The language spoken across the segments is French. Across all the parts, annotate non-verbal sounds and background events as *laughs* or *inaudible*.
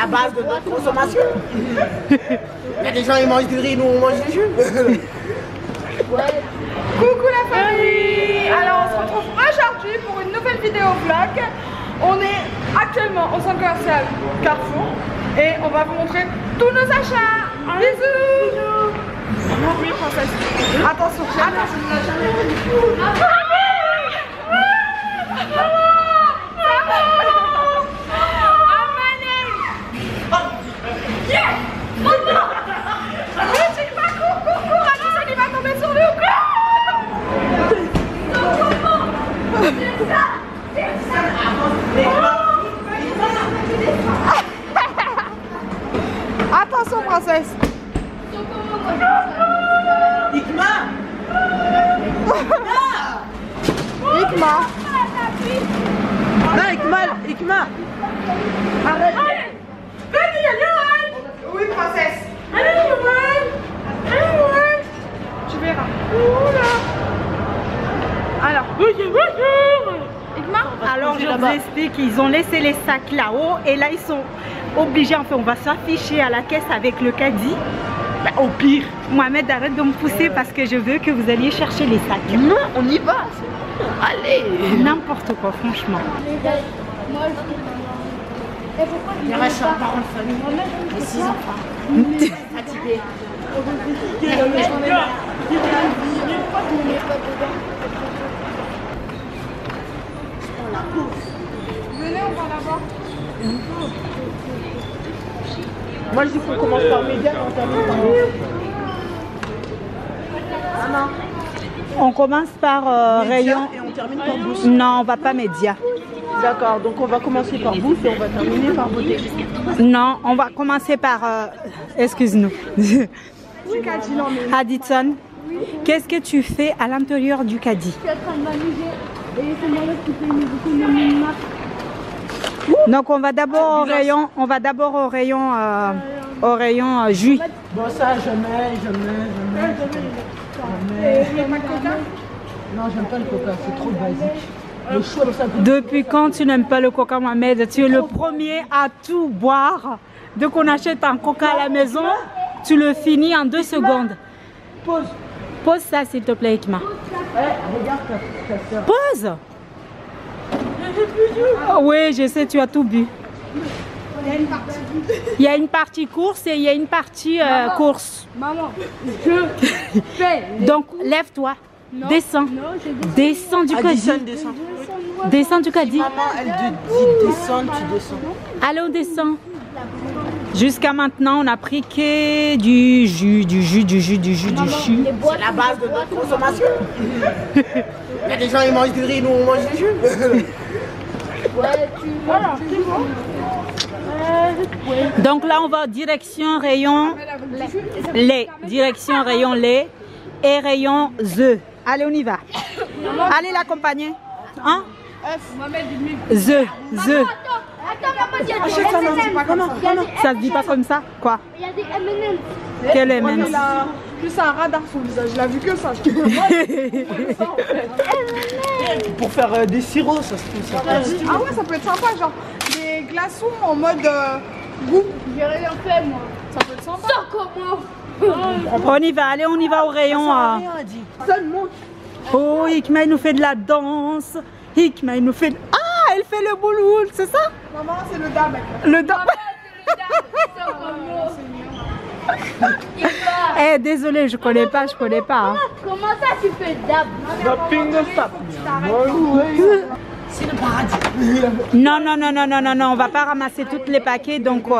la base de notre consommation. Il y a des gens, ils mangent du riz, nous, on mange du jus. Coucou la famille Alors on se retrouve aujourd'hui pour une nouvelle vidéo vlog. On est actuellement au centre commercial Carrefour et on va vous montrer tous nos achats. Bisous princesse. Attention, Attention Ikma Arrête Oui princesse. Allez Joël Allez Joël Tu verras. Oula. Alors. Alors je vous explique, ils ont laissé les sacs là-haut et là ils sont obligés, enfin on va s'afficher à la caisse avec le caddie. Bah, au pire, Mohamed arrête de me pousser parce que je veux que vous alliez chercher les sacs. Non, on y va Allez. N'importe quoi franchement. Moi, je... Et pourquoi je pas un parent de famille et six enfants. Fatigué. Venez, on va la voir. Moi, je dis qu'on commence par média et on termine par On commence par euh, rayon. et on termine par. Non, on va pas média. D'accord, donc on va commencer par bouffe et on va terminer par beauté. Non, on va commencer par. euh, Excuse-nous. Addison, qu'est-ce que tu fais à l'intérieur du caddie? Suis en train de m'amuser et c'est moi qui fais une économie de marque. Donc on va d'abord au rayon, on va d'abord au rayon, euh, au rayon euh, jus. Bon, ça, je mets, je mets, je mets. Je mets. De coca? Non, j'aime pas le coca, c'est trop basique. Depuis quand tu n'aimes pas le coca, Mohamed? Tu es le premier à tout boire. Dès qu'on achète un coca à la maison, tu le finis en deux secondes. Pause. Pose ça, s'il te plaît, Ikma. Pose Ah Oui, je sais, tu as tout bu. Il y a une partie course et il y a une partie euh, course. Maman, je *laughs* fais. Donc, lève-toi. Descends. Descends du descend. Descends du caddie. Maman, elle te dit descendre, tu descends. Allez, on descend. Jusqu'à maintenant, on a pris que du jus, du jus, du jus, du jus, du jus. C'est la base de notre consommation. *laughs* Il y a des gens, ils mangent du riz, nous, on mange du jus. *laughs* Ouais, tu. Voilà. Donc là, on va direction rayon lait. Direction rayon lait et rayon œufs. Allez, on y va. Allez l'accompagner. Hein? Des Achète ça, se dit pas comme ça Quoi? Il y a des M&M. Quel a plus un radar son visage, il a vu que ça. Je te jure. *laughs* Pour faire euh, des sirops, ça se trouve. Ça. Ah ouais, ça peut être sympa, genre des glaçons en mode euh, goût. J'ai rien fait, moi. Ça peut être sympa. Sors comment? On y va, allez, on y va au rayon. Rien a dit. Ça me montre. Oh, Hikma, il nous fait de la danse. Hikma, il nous fait... Ah, elle fait le boulot, c'est ça Maman, c'est le dame. Le va. *laughs* Eh, désolé, je connais pas, je connais pas. hein. Comment ça, tu fais dab? C'est le paradis. Non, non, non, non, non, non, non, on va pas ramasser tous les paquets, donc... euh, Non,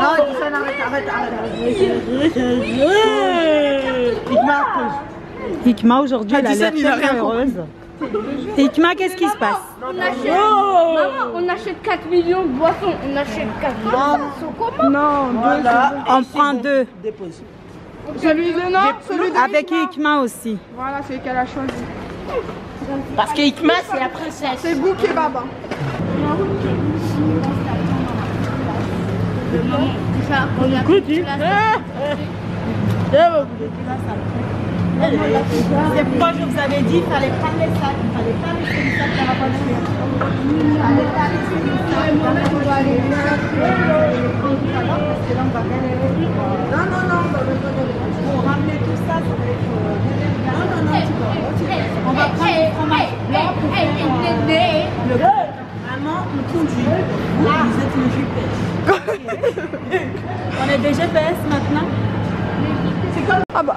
arrête, arrête, arrête. Hikma, aujourd'hui, elle a l'air rien heureuse. Hikma, qu'est-ce qui se passe On achète, maman, on achète 4 millions de boissons. On achète 4 millions. comment Non, Voilà. On prend deux. Dépose. celui de non, celui de Avec Hikma. Hikma aussi. Voilà, c'est qu'elle a choisi. Parce que Ikma, c'est la princesse. C'est Bou Kebab. Ça, on C'est pourquoi je vous avais dit qu'il fallait prendre les sacs. Il fallait pas laisser les sacs dans la voiture. Il fallait pas laisser les sacs dans la voiture. Alors, parce que là, on va galérer. Non, non, non, on va ramener tout ça, ça va être... euh, Non, non, non, tu vas. On va prendre du fromage blanc pour faire euh, le Maman, on conduit. Vous, vous êtes le GPS. *laughs* on est des GPS maintenant. Ah bah.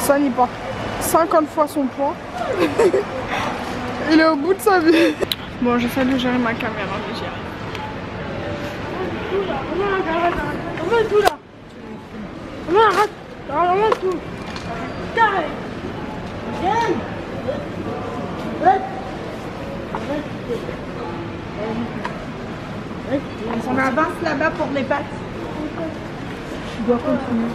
Adson il porte 50 fois son poids. *laughs* il est au bout de sa vie. Bon, j'essaie de gérer ma caméra, mais j'y arrive. On avance là-bas pour les pattes. Tu dois continuer.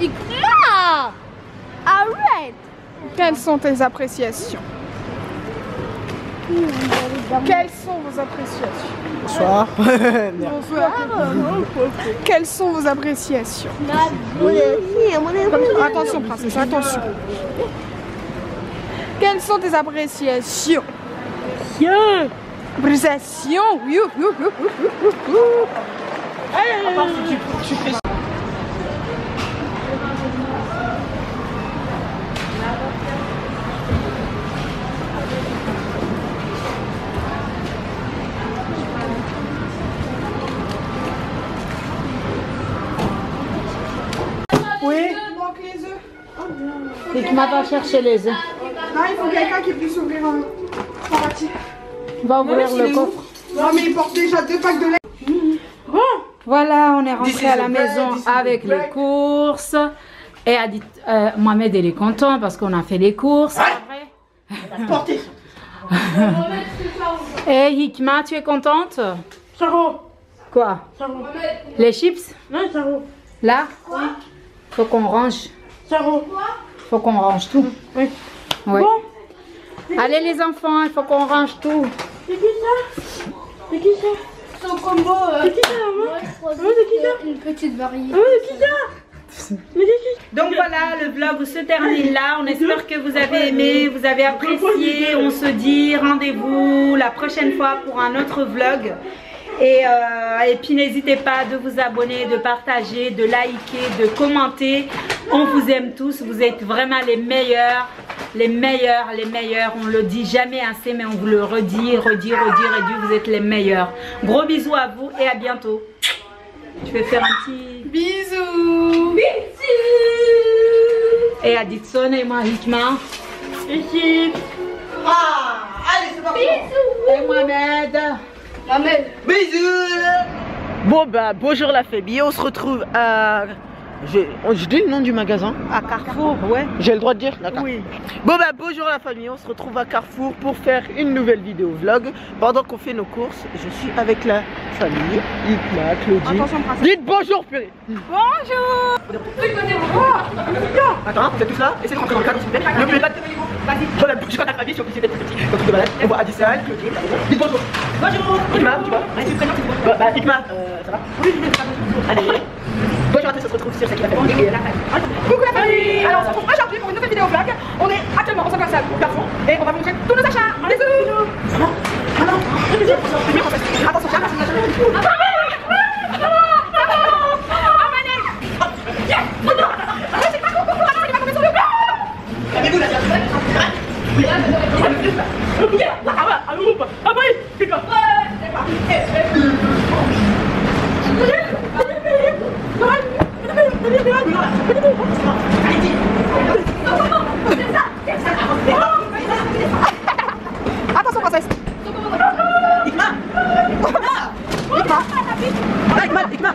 Ikra Arrête. Quelles sont tes appréciations? Quelles sont vos appréciations Bonsoir. *laughs* Bonsoir. Quelles sont vos appréciations Attention, princesse, attention. Quelles sont tes appréciations Appréciations. Oui. Et tu m'as pas cherché les œufs. Non, il faut quelqu'un qui puisse ouvrir un parati. Va ouvrir le coffre. Non, mais il porte déjà deux packs de lait. Voilà, on est rentré à la maison avec les courses. Et a dit, euh, Mohamed, il est content parce qu'on a fait les courses. c'est vrai. *laughs* Portez. *laughs* Et Hikma, tu es contente? Quoi? Les chips? Là? Faut qu'on range. Faut qu'on range tout. Oui. Allez les enfants, il faut qu'on range tout. Son combo. euh, moi, je crois que c'est une petite variété. Donc voilà, le vlog se termine là. On espère que vous avez aimé, vous avez apprécié. On se dit rendez-vous la prochaine fois pour un autre vlog. Et, euh, et puis n'hésitez pas de vous abonner, de partager, de liker, de commenter. On vous aime tous, vous êtes vraiment les meilleurs, les meilleurs, les meilleurs. On le dit jamais assez, mais on vous le redit, redit, redit, redit. Vous êtes les meilleurs. Gros bisous à vous et à bientôt. Je vais faire un petit... Bisous. Et à Dixon et moi, Hikma. Ici. Ah, allez, c'est parti. Et Mohamed. Bisous. Bon bah bonjour la famille, on se retrouve à... Je, je dis le nom du magasin À Carrefour, ouais. J'ai le droit de dire? D'accord. Oui. Bon bah bonjour la famille, on se retrouve à Carrefour pour faire une nouvelle vidéo vlog. Pendant qu'on fait nos courses, je suis avec la famille, Ikma, Claudie. Attention. Dites bonjour purée Bonjour. Attends, vous êtes tous là? Essayez de rentrer dans le cadre s'il vous plaît. Ne plaît pas de Vas-y. Voilà, je suis ta famille, on peut essayer d'être petit. Donc de balade, on voit Adissal, Claudie, dites bonjour. Bonjour Ikma, tu vois Bah, bah Ikma, euh, ça va? Oui, ça va. Allez. Bonjour à tous, on se retrouve sur cette famille. Coucou la famille Alors on se retrouve aujourd'hui pour une nouvelle vidéo vlog. On est actuellement centre commercial Carrefour et on va montrer tous nos achats. Bisous tiens, délire, mais là, mais là, pas du tout. Allez-y. Attention, princesse. Ikma Ikma Ikma Ah, Ikma, Ikma